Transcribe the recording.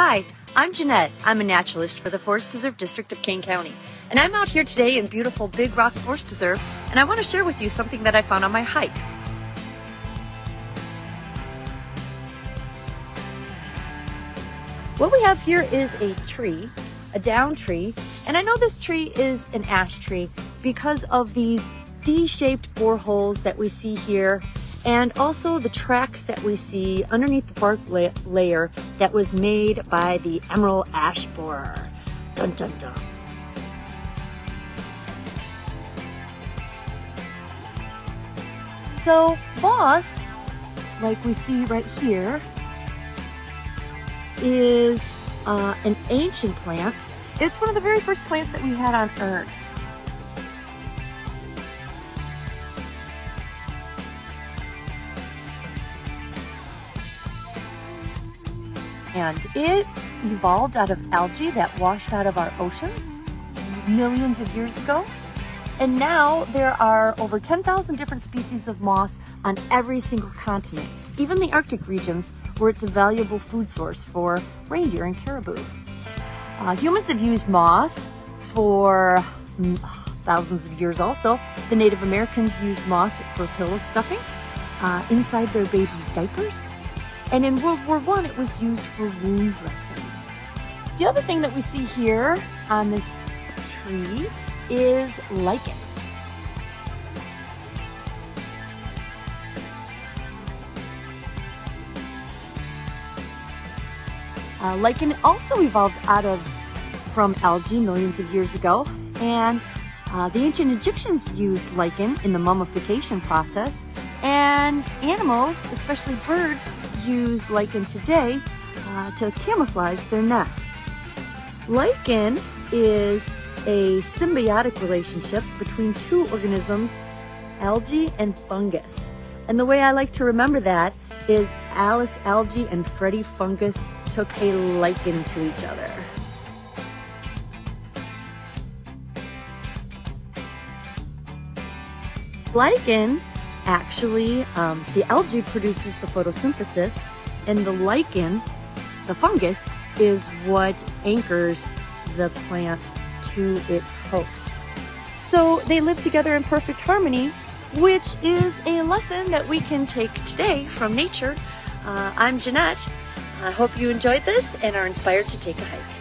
Hi, I'm Jeanette. I'm a naturalist for the Forest Preserve District of Kane County. And I'm out here today in beautiful Big Rock Forest Preserve, and I want to share with you something that I found on my hike. What we have here is a tree, a down tree, and I know this tree is an ash tree because of these D-shaped boreholes that we see here and also the tracks that we see underneath the bark la layer that was made by the emerald ash borer. Dun dun dun. So moss, like we see right here, is uh, an ancient plant. It's one of the very first plants that we had on Earth. And it evolved out of algae that washed out of our oceans millions of years ago. And now there are over 10,000 different species of moss on every single continent, even the Arctic regions where it's a valuable food source for reindeer and caribou. Uh, humans have used moss for mm, thousands of years also. The Native Americans used moss for pillow stuffing uh, inside their babies' diapers. And in World War I, it was used for wound dressing. The other thing that we see here on this tree is lichen. Uh, lichen also evolved out of from algae millions of years ago, and uh, the ancient Egyptians used lichen in the mummification process, and animals, especially birds, use lichen today uh, to camouflage their nests. Lichen is a symbiotic relationship between two organisms, algae and fungus. And the way I like to remember that is Alice algae and Freddie fungus took a liking to each other. Lichen, actually, um, the algae produces the photosynthesis, and the lichen, the fungus, is what anchors the plant to its host. So they live together in perfect harmony, which is a lesson that we can take today from nature. Uh, I'm Jeanette. I hope you enjoyed this and are inspired to take a hike.